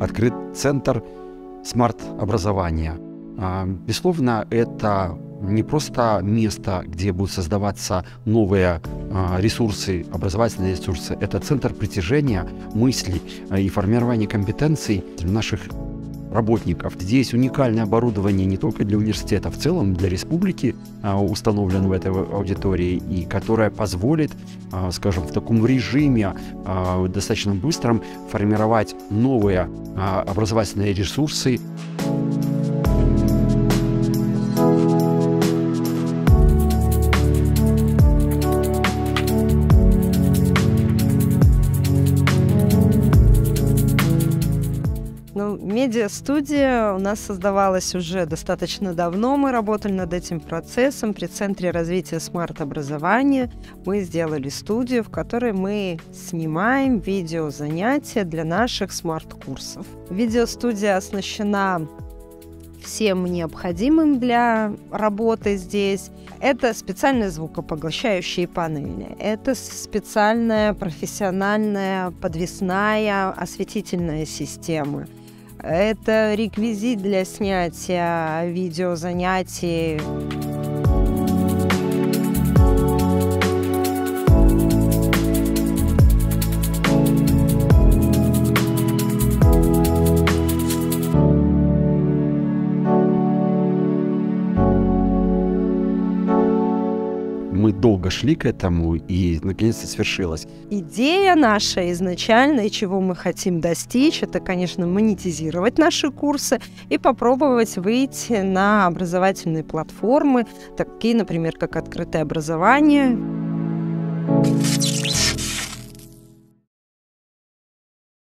открыт центр смарт-образования. А, безусловно, это не просто место, где будут создаваться новые а, ресурсы, образовательные ресурсы, это центр притяжения мыслей а, и формирования компетенций наших работников. Здесь уникальное оборудование не только для университета, в целом для республики а, установлено в этой аудитории, и которое позволит, а, скажем, в таком режиме а, достаточно быстром формировать новые а, образовательные ресурсы. Медиа-студия у нас создавалась уже достаточно давно. Мы работали над этим процессом при Центре развития смарт-образования. Мы сделали студию, в которой мы снимаем видеозанятия для наших смарт-курсов. Видеостудия оснащена всем необходимым для работы здесь. Это специальные звукопоглощающие панели, это специальная профессиональная подвесная осветительная система – это реквизит для снятия видеозанятий. Мы долго шли к этому, и наконец-то свершилось. Идея наша изначально, и чего мы хотим достичь, это, конечно, монетизировать наши курсы и попробовать выйти на образовательные платформы, такие, например, как открытое образование.